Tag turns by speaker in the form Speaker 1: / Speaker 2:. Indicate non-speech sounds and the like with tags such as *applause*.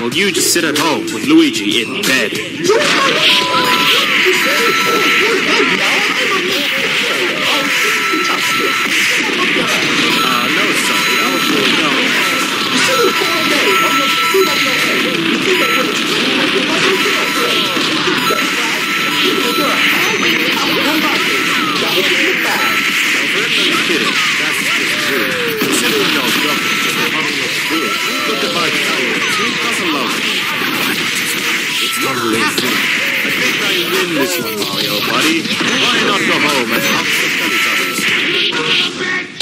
Speaker 1: Well, you just sit at home with Luigi in bed. Uh, no, sorry, I was really. *laughs* Considering Weird. Good divide. Sweet us alone. It's not racing. I think I win this one, Mario, buddy. Why not go home and help the studies others?